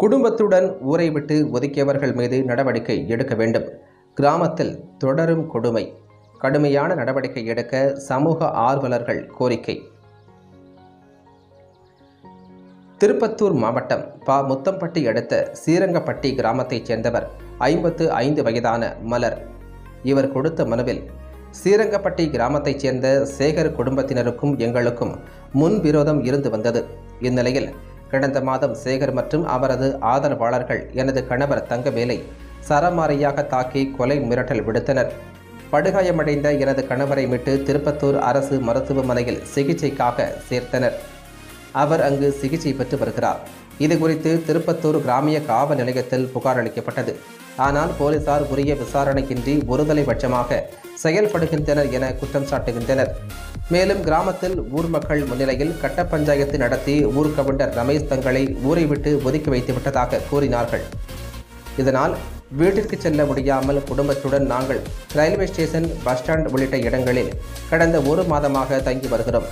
குடும்பத்துடன் ஊரை விட்டு ஒதுக்கியவர்கள் மீது நடவடிக்கை எடுக்க வேண்டும். கிராமத்தில் தொடரும் கொடுமை. கடுமையான நடவடிக்கை எடுக்க சமூக ஆர்வலர்கள் கோரிக்கை. திருப்பத்தூர் மாவட்டம் பா. முத்தம்பட்டி அடுத்த சீரங்கப்பட்டி கிராமத்தைச் சேர்ந்தவர் ஐம்பத்து ஐந்து வயதான மலர். இவர் கொடுத்த மனுவில் சீரங்கப்பட்டி கிராமத்தைச் சேர்ந்த சேகர் குடும்பத்தினருக்கும் எங்களுக்கும் முன்விரோதம் இருந்து வந்தது. இந்நிலையில் கடந்த மாதம் சேகர் மற்றும் அவரது ஆதரவாளர்கள் எனது கணவர் தங்கவேலை சரமாரியாக தாக்கி கொலை மிரட்டல் விடுத்தனர். படுகாயமடைந்த எனது கணவரை மீட்டு திருப்பத்தூர் அரசு மருத்துவமனையில் சிகிச்சைக்காக சேர்த்தனர். அவர் அங்கு சிகிச்சை பெற்று வருகிறார். இது குறித்து திருப்பத்தூர் கிராமிய காவல் நிலையத்தில் புகார் அளிக்கப்பட்டது. ஆனால் போலீசார் உரிய விசாரணையின்றி ஒருதலை பட்சமாக செயல்படுகின்றனர் என குற்றம் சாட்டுகின்றனர். மேலும் கிராமத்தில் ஊர் மக்கள் முன்னிலையில் கட்ட பஞ்சாயத்து நடத்தி ஊர் கவுண்டர் ரமேஷ் தங்களை ஊரை விட்டு ஒதுக்கி வைத்து விட்டதாக கூறினார்கள். இதனால் வீட்டிற்கு செல்ல முடியாமல் குடும்பத்துடன் நாங்கள் ரயில்வே ஸ்டேஷன் பஸ் ஸ்டாண்ட் உள்ளிட்ட இடங்களில் கடந்த ஒரு மாதமாக தங்கி வருகிறோம்.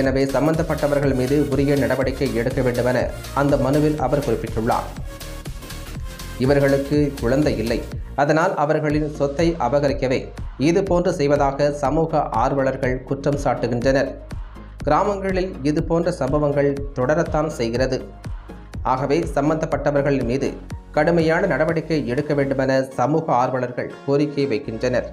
எனவே சம்பந்தப்பட்டவர்கள் மீது உரிய நடவடிக்கை எடுக்க வேண்டுமென அந்த மனுவில் அவர் குறிப்பிட்டுள்ளார். இவர்களுக்கு குழந்தை இல்லை. அதனால் அவர்களின் சொத்தை அபகரிக்கவே இது போன்று செய்வதாக சமூக ஆர்வலர்கள் குற்றம் சாட்டுகின்றனர். கிராமங்களில் இது போன்ற சம்பவங்கள் தொடரத்தான் செய்கிறது. ஆகவே சம்பந்தப்பட்டவர்கள் மீது கடுமையான நடவடிக்கை எடுக்க வேண்டுமென சமூக ஆர்வலர்கள் கோரிக்கை வைக்கின்றனர்.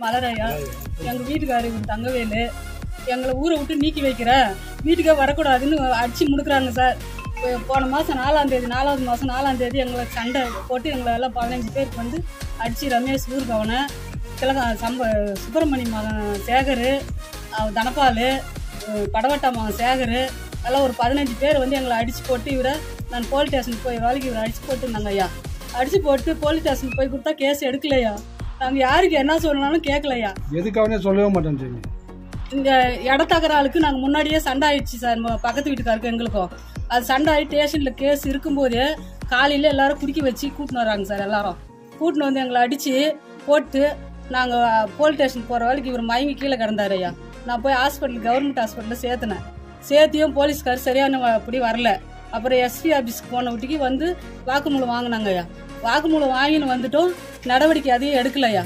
மலரையா எங்கள் வீட்டுக்காரு இவர் தங்கவேலு எங்களை ஊரை விட்டு நீக்கி வைக்கிற வீட்டுக்கே வரக்கூடாதுன்னு அடிச்சு முடுக்குறாங்க சார். இப்போ போன மாதம் நாலாம் தேதி நாலாவது மாதம் நாலாம் தேதி எங்களை சண்டை போட்டு எங்களை எல்லாம் பதினஞ்சு பேருக்கு வந்து அடிச்சு ரமேஷ் ஊர்கவனை திலகா சம்ப சுப்பிரமணி மகன் சேகர் தனபால் படவட்டா மகன் சேகர் எல்லாம் ஒரு பதினஞ்சு பேர் வந்து எங்களை அடிச்சு போட்டு இவரை நான் போலீஸ் ஸ்டேஷனுக்கு போய் வேலைக்கு இவரை அடிச்சு போட்டுருந்தாங்க ஐயா. அடிச்சு போட்டு போலீஸ் ஸ்டேஷனுக்கு போய் கொடுத்தா கேஸ் எடுக்கலையா? நாங்கள் யாருக்கு என்ன சொல்லணும்னாலும் கேட்கலையா எதுக்காகனே சொல்லவே மாட்டேன் சொல்லி இந்த இடத்தகராளுக்கு நாங்கள் முன்னாடியே சண்டை ஆயிடுச்சு சார் பக்கத்து வீட்டுக்காருக்கு எங்களுக்கும். அது சண்டை ஆகி ஸ்டேஷனில் கேஸ் இருக்கும்போதே காலையில் எல்லாரும் குடிக்க வச்சு கூட்டின்னு வராங்க சார் எல்லாரும். கூட்டின்னு வந்து எங்களை அடித்து போட்டு நாங்கள் போலீஸ் ஸ்டேஷன் போகிற வேலைக்கு இவர் மயங்கி கீழே கிடந்தாரு ஐயா. நான் போய் ஹாஸ்பிட்டல் கவர்மெண்ட் ஹாஸ்பிட்டலில் சேர்த்துனேன். சேர்த்தியும் போலீஸ்கார் சரியான அப்படி வரல. அப்புறம் எஸ்பி ஆஃபீஸ்க்கு போன விட்டுக்கு வந்து வாக்குமூலம் வாங்கினாங்க ஐயா. வாக்குமூலம் வாங்கின்னு வந்துட்டும். நடவடிக்கை அதையும் எடுக்கலையா?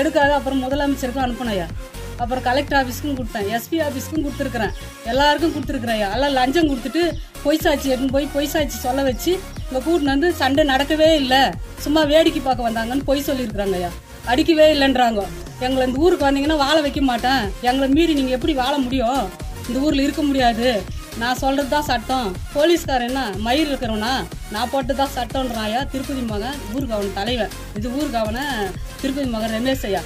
எடுக்காத அப்புறம் முதலமைச்சருக்கும் அனுப்பினையா? அப்புறம் கலெக்டர் ஆஃபீஸ்க்கும் கொடுத்தேன் எஸ்பி ஆஃபீஸ்க்கும் கொடுத்துருக்குறேன். எல்லாருக்கும் கொடுத்துருக்குறேன் எல்லாம் லஞ்சம் கொடுத்துட்டு பொய் சாட்சி எடுத்துன்னு போய் பொய் சாட்சி சொல்ல வச்சு இங்கே கூட்டின்னு வந்து சண்டை நடக்கவே இல்லை. சும்மா வேடிக்கை பார்க்க வந்தாங்கன்னு பொய் சொல்லியிருக்கிறாங்க ஐயா அடிக்கவே இல்லைன்றாங்க. எங்களை இந்த ஊருக்கு வந்தீங்கன்னா வாழ வைக்க மாட்டேன். எங்களை மீறி நீங்கள் எப்படி வாழ முடியும்? இந்த ஊரில் இருக்க முடியாது. நான் சொல்கிறது தான் சட்டம். போலீஸ்காரன் என்ன மயில் இருக்கிறவனா? நான் போட்டு தான் சட்டம்ன்றாயா? திருப்பதி மகன் ஊர்காவன் தலைவன். இது ஊர்காவனை திருப்பதி மகன் ரமேஷ் ஐயா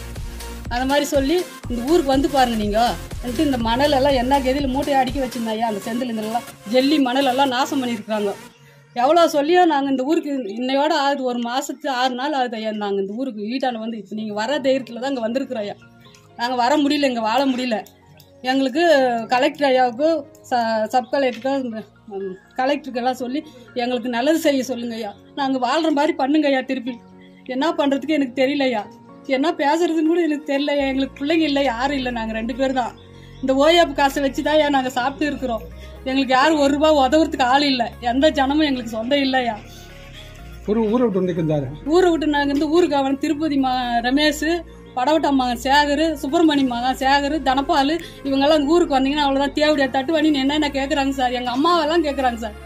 அந்த மாதிரி சொல்லி இந்த ஊருக்கு வந்து பாருங்க நீங்கள் இந்த மணல் எல்லாம் என்ன கதியில் மூட்டையை அடுக்கி வச்சுருந்தாயா? அந்த செந்தில் இதெல்லாம் ஜெல்லி மணலெல்லாம் நாசம் பண்ணியிருக்கிறாங்க. எவ்வளோ சொல்லியோ நாங்கள் இந்த ஊருக்கு இன்னையோட ஆகுது. ஒரு மாதத்துக்கு ஆறு நாள் ஆகுது ஐயா நாங்கள் இந்த ஊருக்கு வீட்டாண்ட வந்து இப்போ நீங்கள் வர தைரியத்தில் தான் இங்கே வந்திருக்கிறோம் ஐயா. நாங்கள் வர முடியல இங்கே வாழ முடியல. எங்களுக்கு கலெக்டர் ஐயாவுக்கு ச சப் கலெக்டருக்கு கலெக்டருக்கெல்லாம் சொல்லி எங்களுக்கு நல்லது செய்ய சொல்லுங்க ஐயா. நாங்கள் வாழ்கிற மாதிரி பண்ணுங்க ஐயா திருப்பி. என்ன பண்ணுறதுக்கு எனக்கு தெரியலையா என்ன பேசுறதுன்னு கூட எனக்கு தெரியலையா எங்களுக்கு பிள்ளைங்க இல்லை யாரும் இல்லை. நாங்கள் ரெண்டு பேர் தான். இந்த ஓஏப் காசை வச்சு தான் ஐயா நாங்கள் சாப்பிட்டு இருக்கிறோம். எங்களுக்கு யாரும் ஒரு ரூபா உதவுறதுக்கு ஆள் இல்லை. எந்த ஜனமும் எங்களுக்கு சொந்தம் இல்லையா ஒரு ஊரை விட்டு ஊரை விட்டு நாங்கள் இந்த ஊருக்கு அவன் திருப்பதி மா ரமேஷ் படவட்ட மகன் சேகர் சுப்பிரமணி மகன் சேகர் தனப்பால் இவங்கெல்லாம் ஊருக்கு வந்தீங்கன்னா அவ்வளோதான் தேவடியா தட்டு பண்ணி என்னென்ன கேட்குறாங்க சார்? எங்கள் அம்மாவெல்லாம் கேட்குறாங்க சார்.